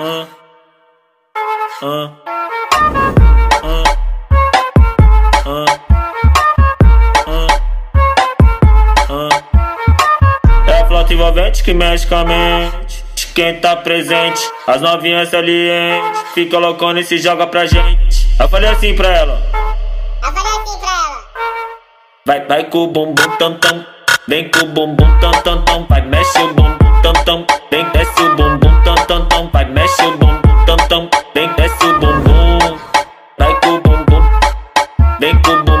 Uh, uh, É flauta envolvente que mexe com a mente quem tá presente. As novinhas salientes fica loucona e se joga pra gente. Eu falei assim pra ela. Eu falei assim pra ela. Vai, vai com o bumbum tam tam. Vem com o bumbum tam tam tam. Vai, mexe o bumbum tam tam. Vem, desce o bumbum então vem desce o bumbum, vai com o bumbum, vem com o bumbum.